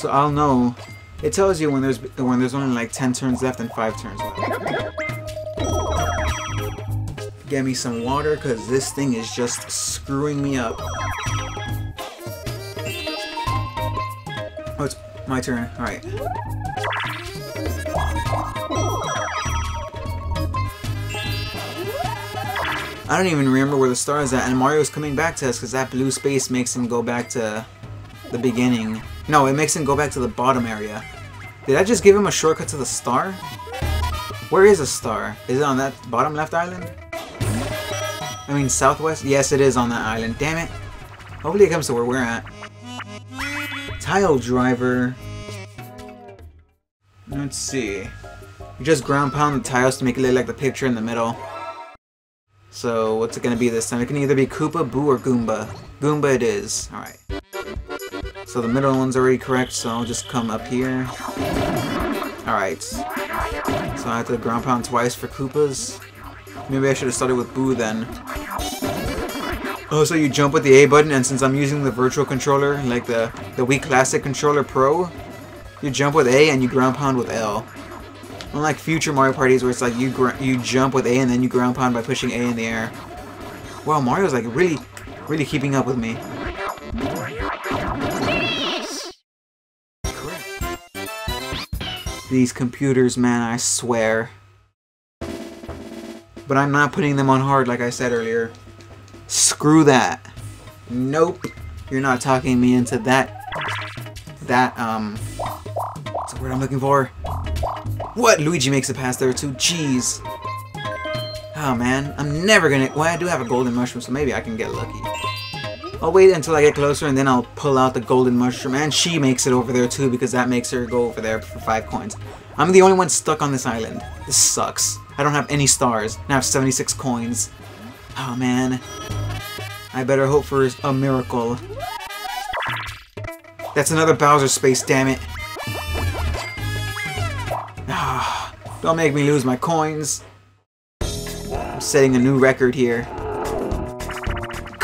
So I'll know. It tells you when there's when there's only like 10 turns left and 5 turns left. Get me some water because this thing is just screwing me up. Oh, it's my turn. Alright. I don't even remember where the star is at, and Mario's coming back to us because that blue space makes him go back to the beginning. No, it makes him go back to the bottom area. Did I just give him a shortcut to the star? Where is a star? Is it on that bottom left island? I mean southwest? Yes, it is on that island. Damn it. Hopefully it comes to where we're at. Tile driver. Let's see. You just ground pound the tiles to make it look like the picture in the middle. So what's it gonna be this time? It can either be Koopa, Boo, or Goomba. Goomba it is. Alright. So the middle one's already correct, so I'll just come up here. Alright. So I have to ground pound twice for Koopas. Maybe I should have started with Boo then. Oh, so you jump with the A button, and since I'm using the virtual controller, like the, the Wii Classic Controller Pro, you jump with A and you ground pound with L. Unlike future Mario parties where it's like you you jump with A and then you ground pound by pushing A in the air. Wow, Mario's like really, really keeping up with me. These computers, man, I swear. But I'm not putting them on hard like I said earlier. Screw that. Nope. You're not talking me into that. That, um... What's the word I'm looking for? What? Luigi makes a past there too? Jeez. Oh man, I'm never gonna... Well, I do have a golden mushroom, so maybe I can get lucky. I'll wait until I get closer and then I'll pull out the golden mushroom. And she makes it over there too because that makes her go over there for 5 coins. I'm the only one stuck on this island. This sucks. I don't have any stars and I have 76 coins. Oh man. I better hope for a miracle. That's another Bowser space, damn it. Ah, don't make me lose my coins. I'm setting a new record here.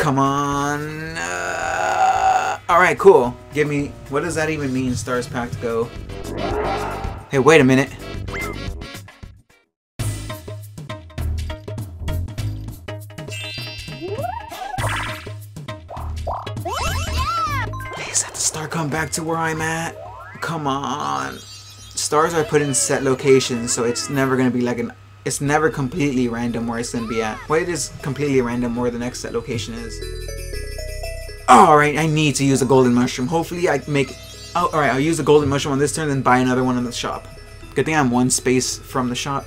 Come on. Uh, Alright, cool. Give me... What does that even mean, Stars Pack go? Hey, wait a minute. Please let the star come back to where I'm at. Come on. Stars are put in set locations, so it's never to be like an... It's never completely random where it's going to be at. Well, it is completely random where the next set location is. Alright, I need to use a golden mushroom. Hopefully I make... Oh, Alright, I'll use a golden mushroom on this turn, then buy another one in the shop. Good thing I'm one space from the shop.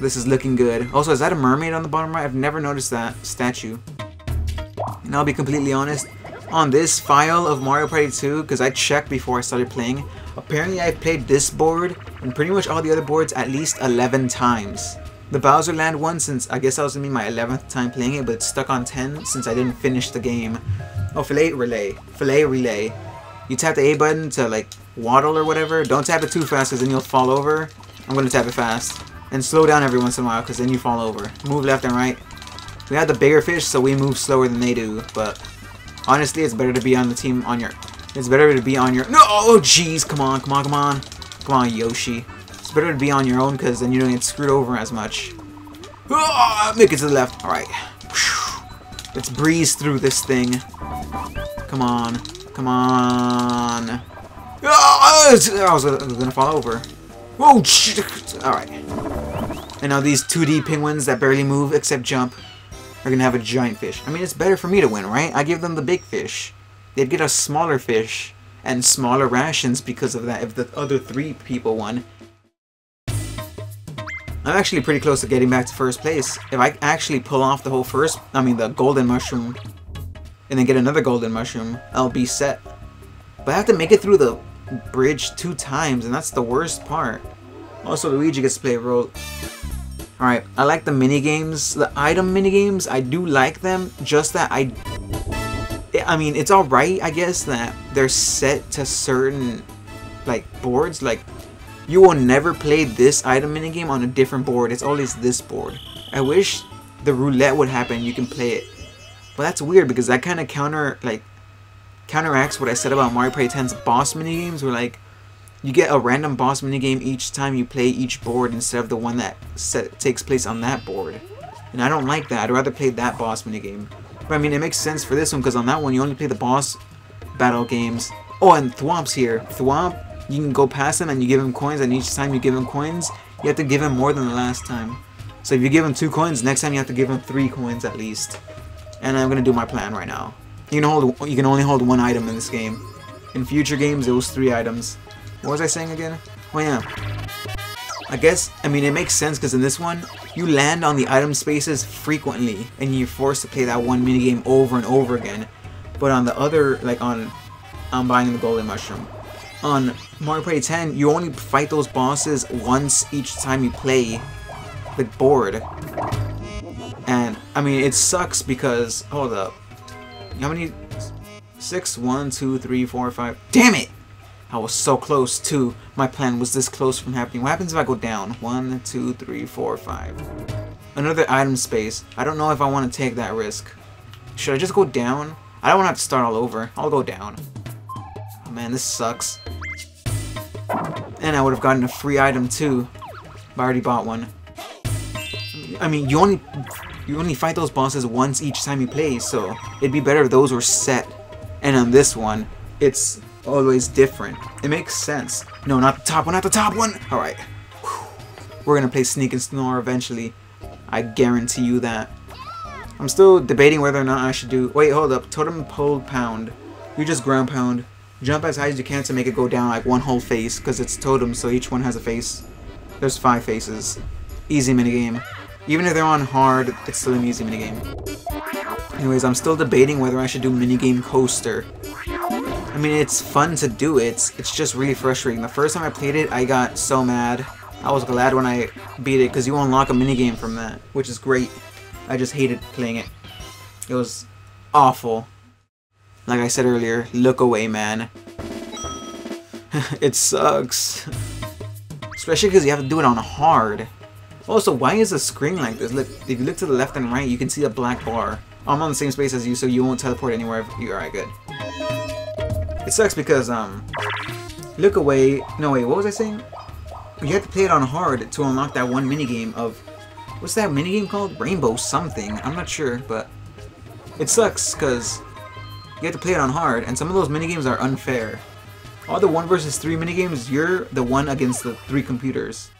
This is looking good. Also, is that a mermaid on the bottom right? I've never noticed that statue. And I'll be completely honest, on this file of Mario Party 2, because I checked before I started playing, apparently I've played this board and pretty much all the other boards at least 11 times. The Bowser Land one, since I guess that was gonna be my 11th time playing it, but it's stuck on 10 since I didn't finish the game. Oh, Filet Relay. Filet Relay. You tap the A button to like waddle or whatever. Don't tap it too fast because then you'll fall over. I'm gonna tap it fast. And slow down every once in a while because then you fall over. Move left and right. We have the bigger fish, so we move slower than they do, but honestly, it's better to be on the team on your... It's better to be on your... No! Oh, jeez! Come on, come on, come on. Come on, Yoshi. It's better to be on your own because then you don't get screwed over as much. Oh, make it to the left. Alright. Let's breeze through this thing. Come on. Come on. Oh, I was gonna fall over. Whoa! Alright. And now these 2D penguins that barely move except jump are gonna have a giant fish. I mean, it's better for me to win, right? I give them the big fish. They'd get a smaller fish and smaller rations because of that if the other three people won. I'm actually pretty close to getting back to first place. If I actually pull off the whole first, I mean the golden mushroom, and then get another golden mushroom, I'll be set. But I have to make it through the bridge two times, and that's the worst part. Also, Luigi gets to play a role. Alright, I like the mini games, the item mini games. I do like them, just that I... I mean, it's alright, I guess, that they're set to certain, like, boards. Like, you will never play this item minigame on a different board. It's always this board. I wish the roulette would happen you can play it. But that's weird because that kind of counter, like, counteracts what I said about Mario Party 10's boss minigames, where like you get a random boss minigame each time you play each board instead of the one that set, takes place on that board. And I don't like that. I'd rather play that boss minigame. But I mean, it makes sense for this one because on that one you only play the boss battle games. Oh, and Thwomp's here. Thwomp, you can go past him and you give him coins, and each time you give him coins, you have to give him more than the last time. So if you give him two coins, next time you have to give him three coins at least. And I'm gonna do my plan right now. You can hold. You can only hold one item in this game. In future games, it was three items. What was I saying again? Oh yeah. I guess, I mean, it makes sense because in this one, you land on the item spaces frequently, and you're forced to play that one minigame over and over again. But on the other, like on, I'm buying the golden mushroom. On Mario Party 10, you only fight those bosses once each time you play the board. And, I mean, it sucks because, hold up. How many? Six, one, two, three, four, five. Damn it! I was so close to My plan was this close from happening. What happens if I go down? One, two, three, four, five. Another item space. I don't know if I want to take that risk. Should I just go down? I don't want to have to start all over. I'll go down. Oh man, this sucks. And I would have gotten a free item too. I already bought one. I mean, you only you only fight those bosses once each time you play, so it'd be better if those were set. And on this one, it's always different. It makes sense. No, not the top one, not the top one! Alright. We're gonna play Sneak and Snore eventually. I guarantee you that. I'm still debating whether or not I should do... Wait, hold up. Totem Pole Pound. You just ground pound. Jump as high as you can to make it go down like one whole face, because it's totem, so each one has a face. There's five faces. Easy minigame. Even if they're on hard, it's still an easy minigame. Anyways, I'm still debating whether I should do minigame coaster. I mean, it's fun to do it. It's just really frustrating. The first time I played it, I got so mad. I was glad when I beat it because you unlock a minigame from that, which is great. I just hated playing it. It was awful. Like I said earlier, look away, man. it sucks. Especially because you have to do it on hard. Also, why is the screen like this? Look, if you look to the left and right, you can see a black bar. I'm on the same space as you, so you won't teleport anywhere. You're alright, good. It sucks because, um, look away. No, wait, what was I saying? You have to play it on hard to unlock that one minigame of, what's that minigame called? Rainbow something. I'm not sure, but it sucks because you have to play it on hard, and some of those minigames are unfair. All the 1 versus 3 minigames, you're the one against the three computers.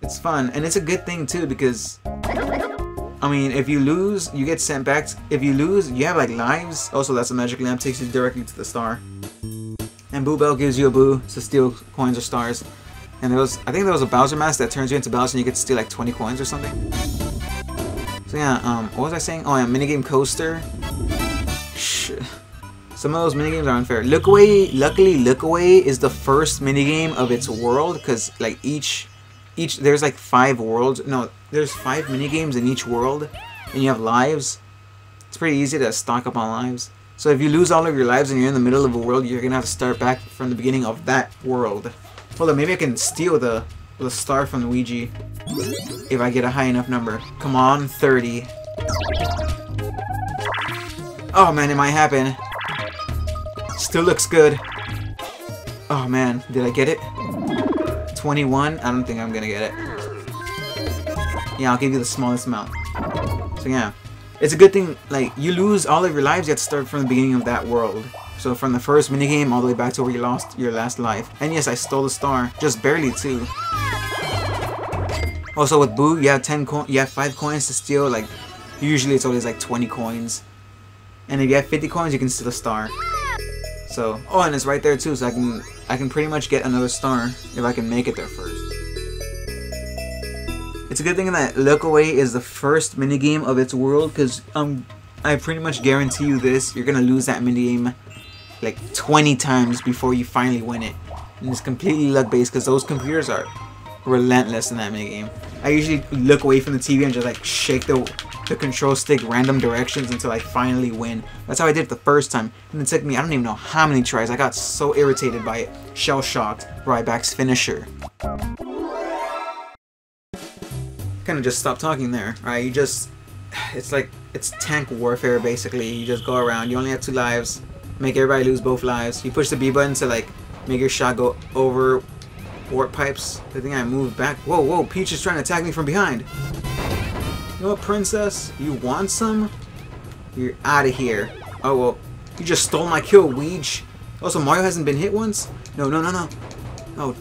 It's fun, and it's a good thing too because I mean, if you lose, you get sent back. If you lose, you have like lives. Also, that's a magic lamp takes you directly to the star. And Boo Bell gives you a boo to steal coins or stars. And there was, I think there was a Bowser mask that turns you into Bowser and you get to steal like 20 coins or something. So yeah, um, what was I saying? Oh yeah, minigame coaster. Shh. Some of those minigames are unfair. Look Away, luckily Look Away is the first minigame of its world because like each each there's like five worlds. No, there's five mini games in each world, and you have lives. It's pretty easy to stock up on lives. So if you lose all of your lives and you're in the middle of a world, you're gonna have to start back from the beginning of that world. Hold on, maybe I can steal the the star from Luigi if I get a high enough number. Come on, 30. Oh man, it might happen. Still looks good. Oh man, did I get it? 21? I don't think I'm gonna get it. Yeah, I'll give you the smallest amount. So yeah. It's a good thing, like, you lose all of your lives, you have to start from the beginning of that world. So from the first minigame all the way back to where you lost your last life. And yes, I stole the star. Just barely, too. Also with Boo, you have 10 co you have 5 coins to steal, like, usually it's always like 20 coins. And if you have 50 coins, you can steal a star. So, oh, and it's right there too, so I can I can pretty much get another star if I can make it there first. It's a good thing that Look Away is the first minigame of its world, because um, I pretty much guarantee you this, you're gonna lose that minigame like 20 times before you finally win it. And it's completely luck-based, because those computers are relentless in that minigame. I usually look away from the TV and just like shake the the control stick random directions until I finally win. That's how I did it the first time. And it took me, I don't even know how many tries. I got so irritated by it. Shell-shocked, Ryback's finisher. Kind of just stop talking there, right? You just, it's like, it's tank warfare basically. You just go around, you only have two lives. make everybody lose both lives. You push the B button to like make your shot go over warp pipes. I think I moved back. Whoa, whoa, Peach is trying to attack me from behind. You know what, princess? You want some? You're out of here. Oh, well, you just stole my kill, Weege. Also, Mario hasn't been hit once? No, no, no, no. Oh,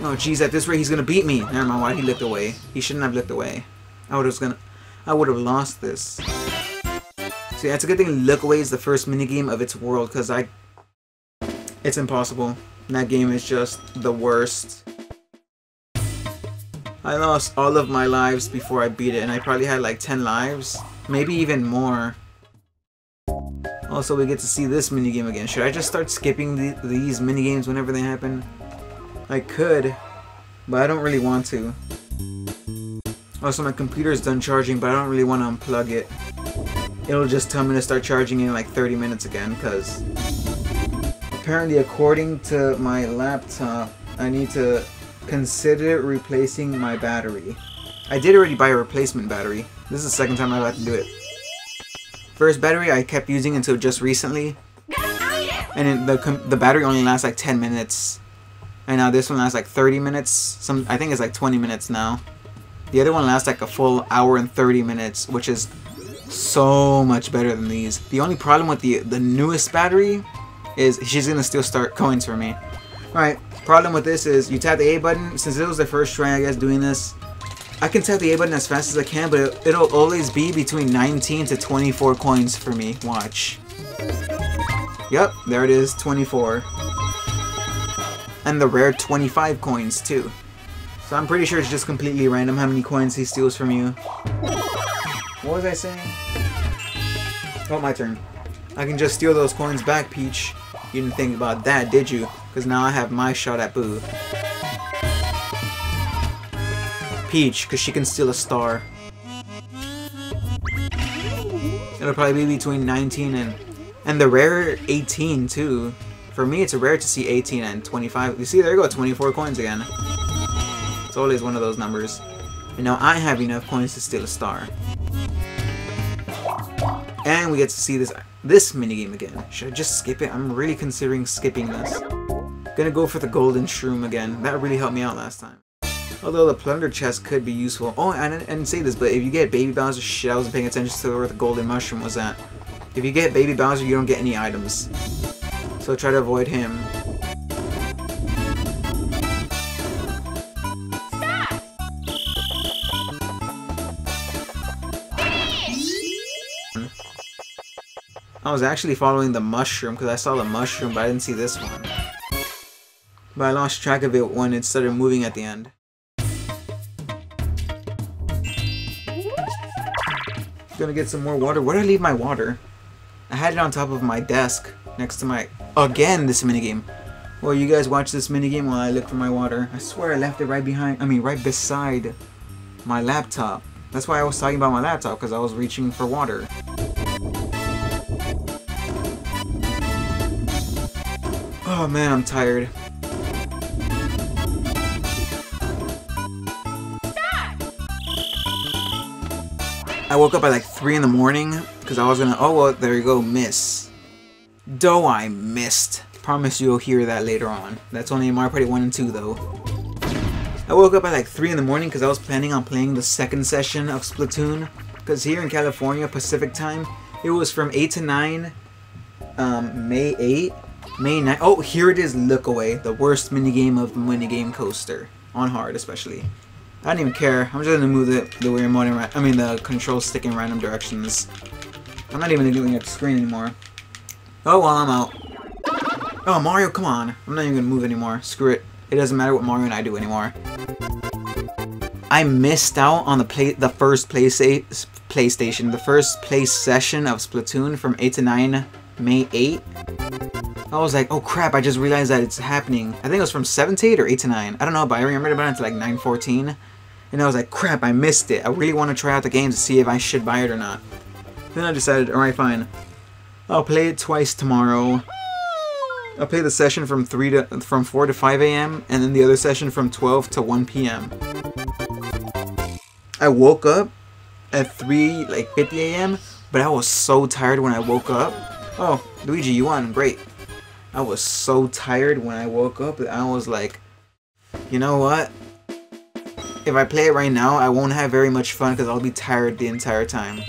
oh, jeez, at this rate he's gonna beat me. Never mind, why he licked away? He shouldn't have licked away. I would have gonna, I would have lost this. So yeah, it's a good thing Look Away is the first minigame of its world, because I... It's impossible. That game is just the worst. I lost all of my lives before I beat it, and I probably had like 10 lives. Maybe even more. Also, we get to see this minigame again. Should I just start skipping the, these minigames whenever they happen? I could, but I don't really want to. Also, my computer is done charging, but I don't really want to unplug it it'll just tell me to start charging in like 30 minutes again because apparently according to my laptop I need to consider replacing my battery. I did already buy a replacement battery. This is the second time I've had to do it. First battery I kept using until just recently and the, the battery only lasts like 10 minutes and now this one lasts like 30 minutes some I think it's like 20 minutes now the other one lasts like a full hour and 30 minutes which is so much better than these. The only problem with the the newest battery is she's gonna still start coins for me. Alright, problem with this is you tap the A button, since it was the first try I guess doing this, I can tap the A button as fast as I can, but it, it'll always be between 19 to 24 coins for me. Watch. Yep, there it is, 24. And the rare 25 coins too. So I'm pretty sure it's just completely random how many coins he steals from you. What was I saying? Oh, my turn. I can just steal those coins back, Peach. You didn't think about that, did you? Because now I have my shot at Boo. Peach, because she can steal a star. It'll probably be between 19 and... And the rare 18, too. For me, it's rare to see 18 and 25. You see, there you go, 24 coins again. It's always one of those numbers. And now I have enough coins to steal a star. And we get to see this this minigame again. Should I just skip it? I'm really considering skipping this. Gonna go for the golden shroom again. That really helped me out last time. Although the plunder chest could be useful. Oh, didn't, I didn't say this, but if you get Baby Bowser, shit, I wasn't paying attention to where the golden mushroom was at. If you get Baby Bowser, you don't get any items. So try to avoid him. I was actually following the mushroom because I saw the mushroom, but I didn't see this one. But I lost track of it when it started moving at the end. Gonna get some more water. Where did I leave my water? I had it on top of my desk next to my... Again, this minigame. Well, you guys watch this minigame while I look for my water. I swear I left it right behind... I mean, right beside my laptop. That's why I was talking about my laptop, because I was reaching for water. Oh man, I'm tired. I woke up at like 3 in the morning because I was gonna, oh well, there you go, miss. Though I missed. Promise you'll hear that later on. That's only in Mario Party 1 and 2 though. I woke up at like 3 in the morning because I was planning on playing the second session of Splatoon. Because here in California, Pacific time, it was from 8 to 9, um, May 8, May 9. Oh, here it is, Look Away. The worst minigame of minigame coaster. On hard, especially. I don't even care. I'm just gonna move the, the weird motor, I mean the control stick in random directions. I'm not even doing it the screen anymore. Oh, well, I'm out. Oh, Mario, come on. I'm not even gonna move anymore. Screw it. It doesn't matter what Mario and I do anymore. I missed out on the play the first PlayStation, PlayStation, the first play session of Splatoon from 8 to 9, May 8. I was like, oh crap, I just realized that it's happening. I think it was from 7 to 8 or 8 to 9. I don't know, but I remembered about it until like 9.14. And I was like, crap, I missed it. I really want to try out the game to see if I should buy it or not. Then I decided, alright, fine. I'll play it twice tomorrow. I'll play the session from 3 to from 4 to 5 a.m. and then the other session from 12 to 1 p.m. I woke up at 3 like 50 a.m. but I was so tired when I woke up. Oh, Luigi, you won. Great. I was so tired when I woke up. That I was like, you know what? If I play it right now, I won't have very much fun because I'll be tired the entire time.